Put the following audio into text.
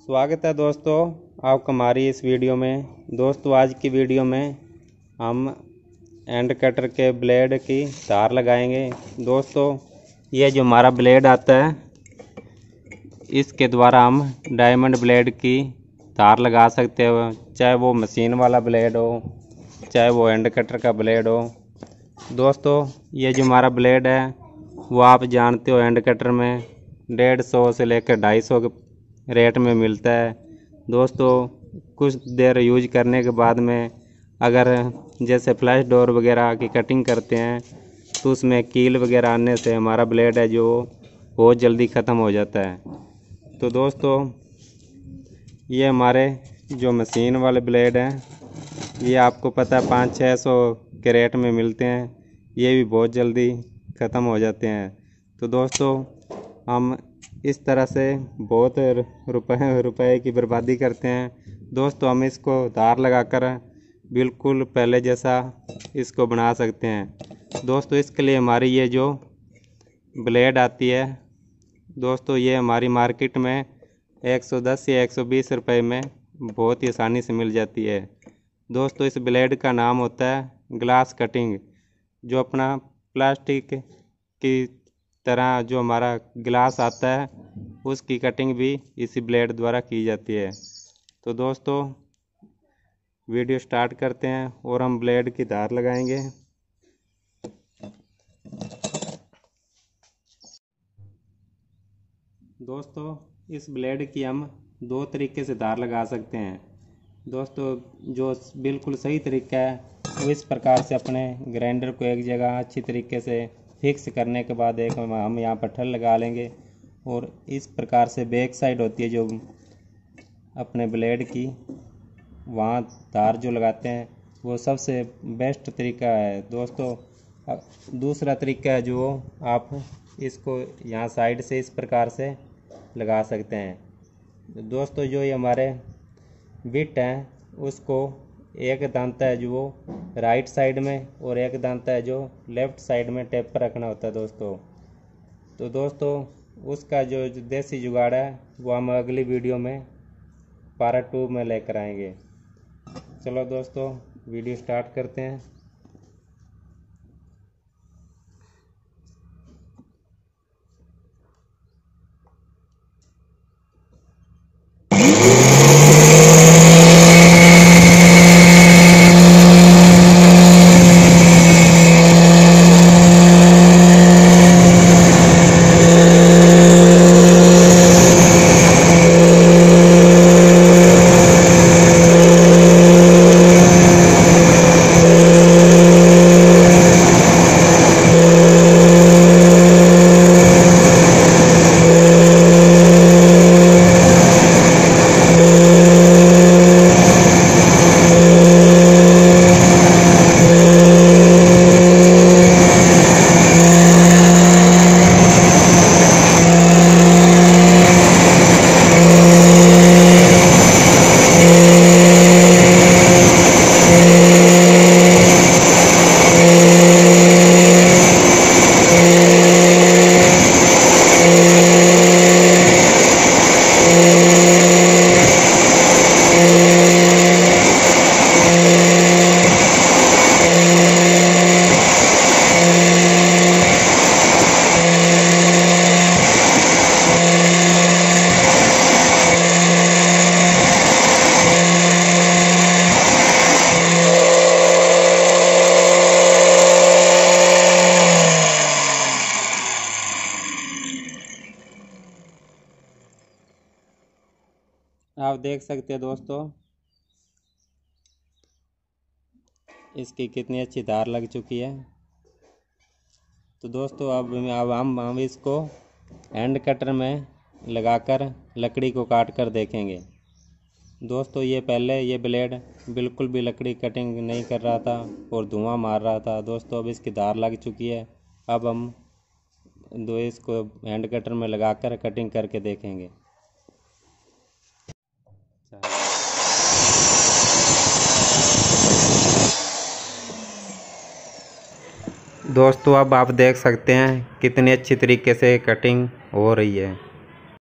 स्वागत है दोस्तों आपका हमारी इस वीडियो में। दोस्तों, आज की वीडियो में हम एंड कटर के ब्लेड की तार लगाएँगे। दोस्तों, ये जो हमारा ब्लेड आता है, इसके द्वारा हम डायमंड ब्लेड की तार लगा सकते हो। चाहे वो मशीन वाला ब्लेड हो, चाहे वो एंड कटर का ब्लेड हो। दोस्तों, ये जो हमारा ब्लेड है, वो आप जानते हो एंड कटर में डेढ़ सौ से लेकर ढाई सौ रेट में मिलता है। दोस्तों, कुछ देर यूज़ करने के बाद में अगर जैसे फ्लैश डोर वगैरह की कटिंग करते हैं तो उसमें कील वगैरह आने से हमारा ब्लेड है जो बहुत जल्दी ख़त्म हो जाता है। तो दोस्तों, ये हमारे जो मशीन वाले ब्लेड हैं, ये आपको पता है पाँच छः सौ के रेट में मिलते हैं। ये भी बहुत जल्दी ख़त्म हो जाते हैं। तो दोस्तों, हम इस तरह से बहुत रुपए रुपए की बर्बादी करते हैं। दोस्तों, हम इसको धार लगाकर बिल्कुल पहले जैसा इसको बना सकते हैं। दोस्तों, इसके लिए हमारी ये जो ब्लेड आती है, दोस्तों, ये हमारी मार्केट में 110 या 120 रुपए में बहुत ही आसानी से मिल जाती है। दोस्तों, इस ब्लेड का नाम होता है ग्लास कटिंग, जो अपना प्लास्टिक की तरह जो हमारा गिलास आता है, उसकी कटिंग भी इसी ब्लेड द्वारा की जाती है। तो दोस्तों वीडियो स्टार्ट करते हैं और हम ब्लेड की धार लगाएँगे। दोस्तों, इस ब्लेड की हम दो तरीके से धार लगा सकते हैं। दोस्तों, जो बिल्कुल सही तरीका है, वो इस प्रकार से अपने ग्राइंडर को एक जगह अच्छी तरीके से फिक्स करने के बाद एक हम यहाँ पर ठल लगा लेंगे और इस प्रकार से बैक साइड होती है जो अपने ब्लेड की, वहाँ तार जो लगाते हैं, वो सबसे बेस्ट तरीका है। दोस्तों दूसरा तरीका है जो आप इसको यहाँ साइड से इस प्रकार से लगा सकते हैं। दोस्तों, जो ये हमारे बिट हैं, उसको एक दांता है जो राइट साइड में और एक दांता है जो लेफ़्ट साइड में टेप पर रखना होता है दोस्तों। तो दोस्तों, उसका जो देसी जुगाड़ है, वो हम अगली वीडियो में पार्ट टू में लेकर आएँगे। चलो दोस्तों, वीडियो स्टार्ट करते हैं। आप देख सकते हैं दोस्तों, इसकी कितनी अच्छी धार लग चुकी है। तो दोस्तों, अब अब हम हम इसको एंड कटर में लगाकर लकड़ी को काट कर देखेंगे। दोस्तों, ये पहले ये ब्लेड बिल्कुल भी लकड़ी कटिंग नहीं कर रहा था और धुआँ मार रहा था। दोस्तों, अब इसकी धार लग चुकी है। अब हम दो इसको हैंड कटर में लगाकर कटिंग करके देखेंगे। दोस्तों अब आप देख सकते हैं कितनी अच्छी तरीके से कटिंग हो रही है।